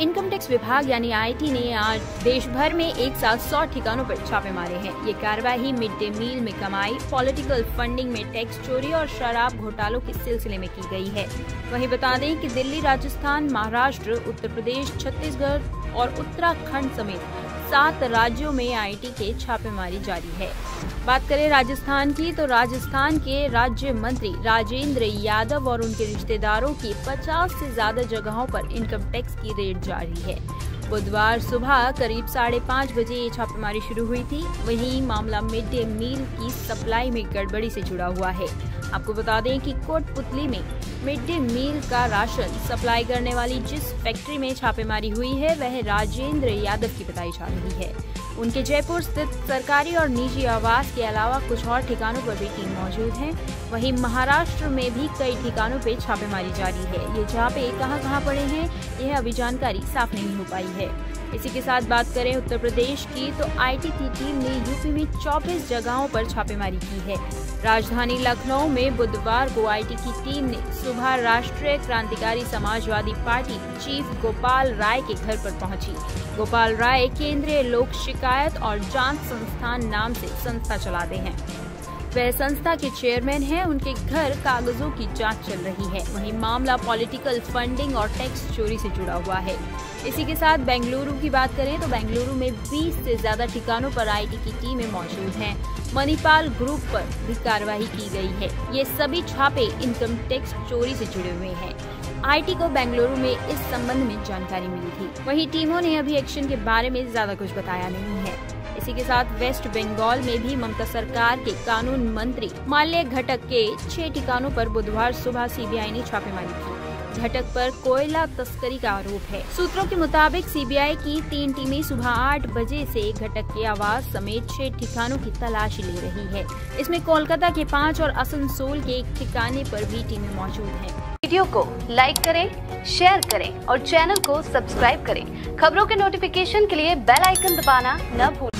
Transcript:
Income tax विभाग यानी IT ने आज देश भर में एक साथ सौ ठिकानों पर छापे मारे हैं। ये कार्रवाई मिड डे मील में कमाई, पॉलिटिकल फंडिंग में टैक्स चोरी और शराब घोटालों के सिलसिले में की गई है। वहीं बता दें कि दिल्ली, राजस्थान, महाराष्ट्र, उत्तर प्रदेश, छत्तीसगढ़ और उत्तराखंड समेत सात राज्यों में आईटी के छापेमारी जारी है। बात करें राजस्थान की तो राजस्थान के राज्य मंत्री राजेंद्र यादव और उनके रिश्तेदारों की 50 से ज़्यादा जगहों पर इनकम टैक्स की रेड जारी है। बुधवार सुबह करीब साढ़े पाँच बजे ये छापेमारी शुरू हुई थी। वहीं मामला मिड डे मील की सप्लाई में गड़बड़ी से जुड़ा हुआ है। आपको बता दें कि कोटपुतली में मिड डे मील का राशन सप्लाई करने वाली जिस फैक्ट्री में छापेमारी हुई है, वह राजेंद्र यादव की बताई जा रही है। उनके जयपुर स्थित सरकारी और निजी आवास के अलावा कुछ और ठिकानों पर भी टीम मौजूद है। वहीं महाराष्ट्र में भी कई ठिकानों पर छापेमारी जारी है। ये छापे कहाँ कहाँ पड़े हैं, यह अभी जानकारी साफ़ नहीं हो पाई है। इसी के साथ बात करें उत्तर प्रदेश की तो आईटी की टीम ने यूपी में चौबीस जगहों पर छापेमारी की है। राजधानी लखनऊ में बुधवार को आईटी की टीम ने सुबह राष्ट्रीय क्रांतिकारी समाजवादी पार्टी चीफ गोपाल राय के घर पर पहुँची। गोपाल राय केंद्रीय लोक शिकायत और जाँच संस्थान नाम से संस्था चलाते हैं। वह संस्था के चेयरमैन हैं। उनके घर कागजों की जाँच चल रही है। वहीं मामला पॉलिटिकल फंडिंग और टैक्स चोरी से जुड़ा हुआ है। इसी के साथ बेंगलुरु की बात करें तो बेंगलुरु में 20 से ज़्यादा ठिकानों पर आईटी की टीमें मौजूद हैं। मणिपाल ग्रुप पर भी कार्रवाई की गई है। ये सभी छापे इनकम टैक्स चोरी से जुड़े हुए हैं। आईटी को बेंगलुरु में इस संबंध में जानकारी मिली थी। वहीं टीमों ने अभी एक्शन के बारे में ज़्यादा कुछ बताया नहीं है। इसी के साथ वेस्ट बंगाल में भी ममता सरकार के कानून मंत्री माल्य घटक के छह ठिकानों पर बुधवार सुबह सीबीआई ने छापेमारी की। घटक पर कोयला तस्करी का आरोप है। सूत्रों के मुताबिक सीबीआई की तीन टीमें सुबह आठ बजे से घटक के आवास समेत छह ठिकानों की तलाशी ले रही है। इसमें कोलकाता के पाँच और असनसोल के एक ठिकाने पर भी टीमें मौजूद हैं। वीडियो को लाइक करें, शेयर करें और चैनल को सब्सक्राइब करें। खबरों के नोटिफिकेशन के लिए बेल आइकन दबाना न भूलें।